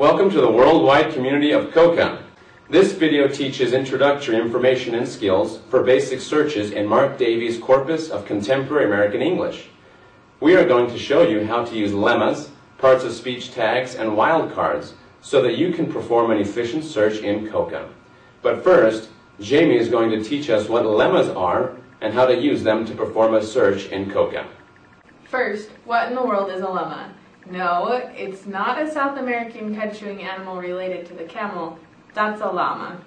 Welcome to the worldwide community of COCA. This video teaches introductory information and skills for basic searches in Mark Davies' Corpus of Contemporary American English. We are going to show you how to use lemmas, parts of speech tags, and wildcards so that you can perform an efficient search in COCA. But first, Jamie is going to teach us what lemmas are and how to use them to perform a search in COCA. First, what in the world is a lemma? No, it's not a South American cud-chewing animal related to the camel. That's a llama.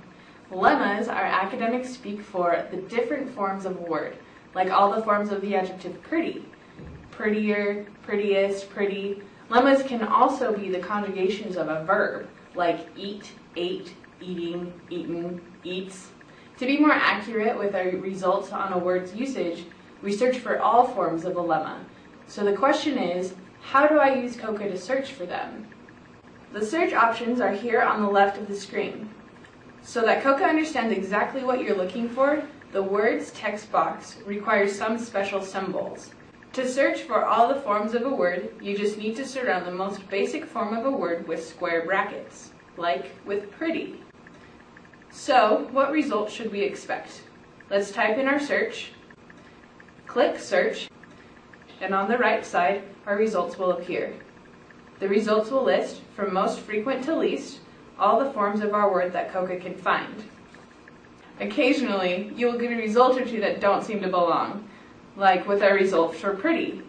Lemmas are academics speak for the different forms of a word, like all the forms of the adjective pretty. Prettier, prettiest, pretty. Lemmas can also be the conjugations of a verb, like eat, ate, eating, eaten, eats. To be more accurate with our results on a word's usage, we search for all forms of a lemma. So the question is, how do I use COCA to search for them? The search options are here on the left of the screen. So that COCA understands exactly what you're looking for, the words text box requires some special symbols. To search for all the forms of a word, you just need to surround the most basic form of a word with square brackets, like with pretty. So, what results should we expect? Let's type in our search, click search, and on the right side, our results will appear. The results will list, from most frequent to least, all the forms of our word that COCA can find. Occasionally, you will get a result or two that don't seem to belong, like with our result for pretty.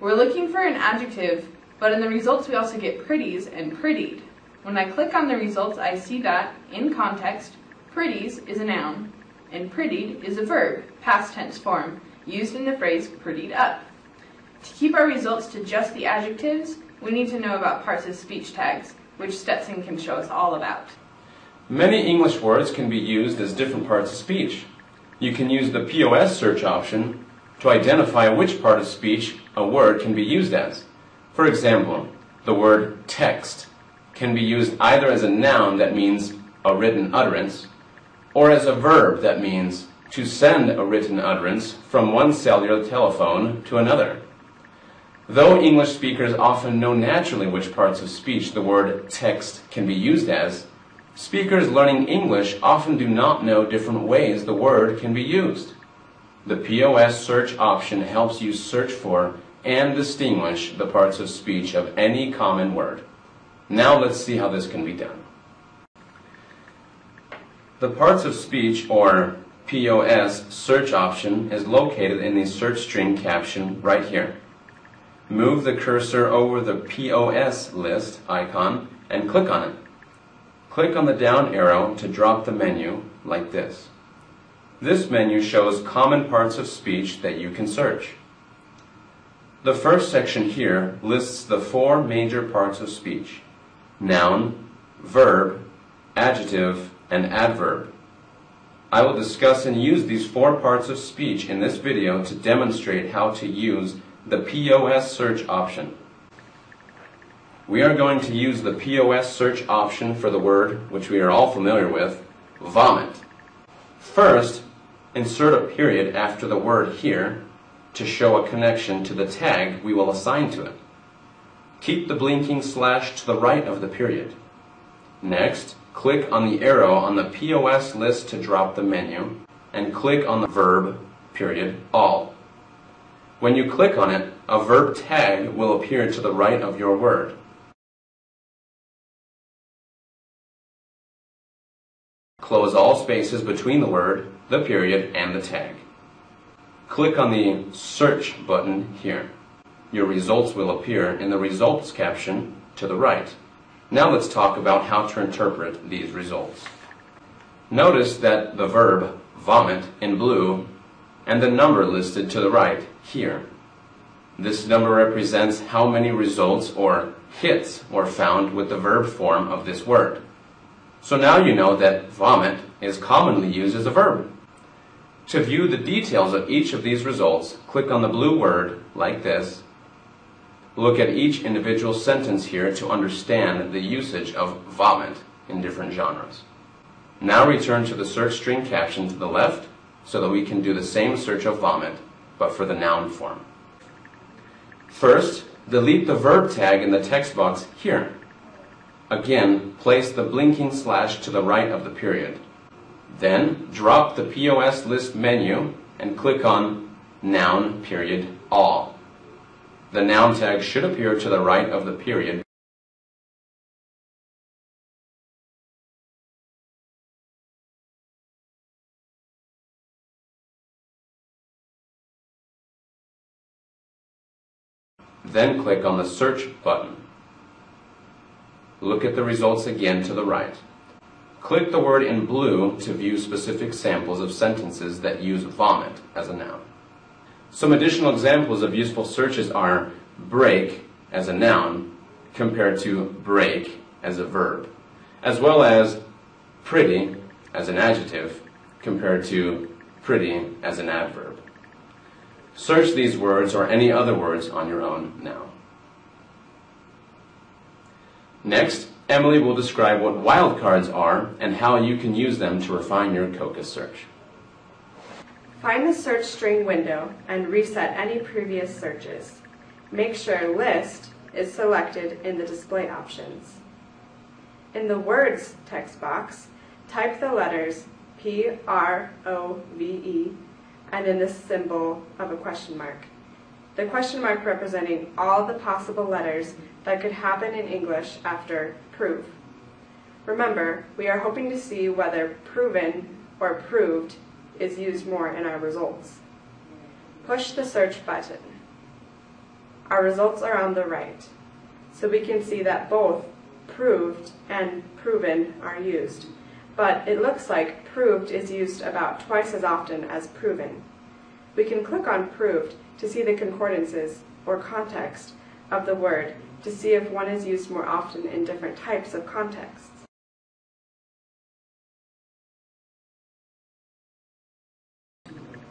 We're looking for an adjective, but in the results we also get pretties and prettied. When I click on the results, I see that, in context, pretties is a noun, and prettied is a verb, past tense form, used in the phrase prettied up. To keep our results to just the adjectives, we need to know about parts of speech tags, which Stetson can show us all about. Many English words can be used as different parts of speech. You can use the POS search option to identify which part of speech a word can be used as. For example, the word text can be used either as a noun that means a written utterance, or as a verb that means to send a written utterance from one cellular telephone to another. Though English speakers often know naturally which parts of speech the word text can be used as, speakers learning English often do not know different ways the word can be used. The POS search option helps you search for and distinguish the parts of speech of any common word. Now let's see how this can be done. The parts of speech or POS search option is located in the search string caption right here. Move the cursor over the POS list icon and click on it. Click on the down arrow to drop the menu like this. This menu shows common parts of speech that you can search. The first section here lists the four major parts of speech noun, verb, adjective, and adverb. I will discuss and use these four parts of speech in this video to demonstrate how to use the POS search option. We are going to use the POS search option for the word, which we are all familiar with, vomit. First, insert a period after the word here to show a connection to the tag we will assign to it. Keep the blinking slash to the right of the period. Next, click on the arrow on the POS list to drop the menu, and click on the verb, period, all. When you click on it, a verb tag will appear to the right of your word. Close all spaces between the word, the period, and the tag. Click on the Search button here. Your results will appear in the Results caption to the right. Now let's talk about how to interpret these results. Notice that the verb vomit in blue and the number listed to the right here. This number represents how many results or hits were found with the verb form of this word. So now you know that vomit is commonly used as a verb. To view the details of each of these results, click on the blue word like this. Look at each individual sentence here to understand the usage of vomit in different genres. Now return to the search string caption to the left so that we can do the same search of vomit, but for the noun form. First, delete the verb tag in the text box here. Again, place the blinking slash to the right of the period. Then, drop the POS list menu and click on Noun period all. The noun tag should appear to the right of the period Then click on the Search button. Look at the results again to the right. Click the word in blue to view specific samples of sentences that use vomit as a noun. Some additional examples of useful searches are break as a noun compared to break as a verb, as well as pretty as an adjective compared to pretty as an adverb. Search these words or any other words on your own now. Next, Emily will describe what wildcards are and how you can use them to refine your COCA search. Find the search string window and reset any previous searches. Make sure List is selected in the display options. In the Words text box, type the letters P, R, O, V, E and in this symbol of a question mark. The question mark representing all the possible letters that could happen in English after prove. Remember, we are hoping to see whether proven or proved is used more in our results. Push the search button. Our results are on the right, so we can see that both proved and proven are used but it looks like proved is used about twice as often as proven. We can click on proved to see the concordances or context of the word to see if one is used more often in different types of contexts.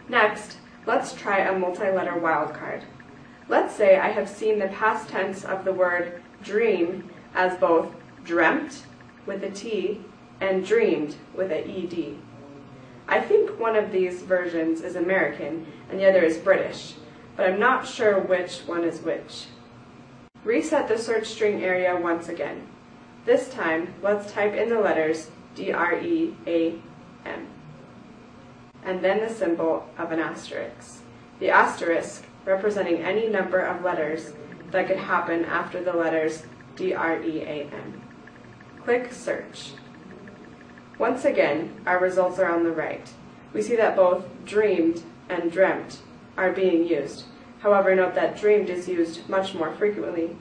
Next, let's try a multi-letter wildcard. Let's say I have seen the past tense of the word dream as both dreamt with a T and dreamed with a ED. I think one of these versions is American and the other is British, but I'm not sure which one is which. Reset the search string area once again. This time, let's type in the letters D-R-E-A-M, and then the symbol of an asterisk. The asterisk representing any number of letters that could happen after the letters D-R-E-A-M. Click Search. Once again, our results are on the right. We see that both dreamed and dreamt are being used. However, note that dreamed is used much more frequently.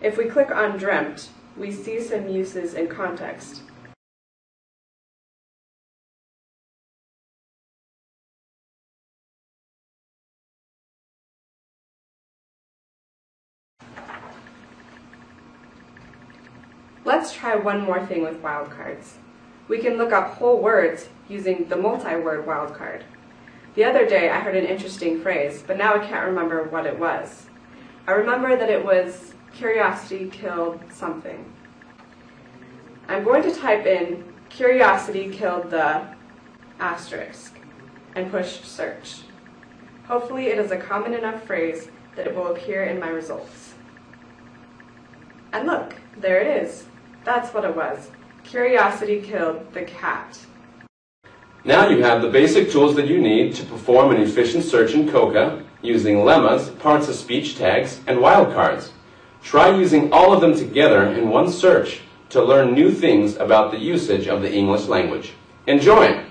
If we click on dreamt, we see some uses in context. Let's try one more thing with wildcards. We can look up whole words using the multi-word wildcard. The other day I heard an interesting phrase, but now I can't remember what it was. I remember that it was curiosity killed something. I'm going to type in curiosity killed the asterisk and push search. Hopefully it is a common enough phrase that it will appear in my results. And look, there it is. That's what it was. Curiosity killed the cat. Now you have the basic tools that you need to perform an efficient search in COCA using lemmas, parts of speech tags, and wildcards. Try using all of them together in one search to learn new things about the usage of the English language. Enjoy!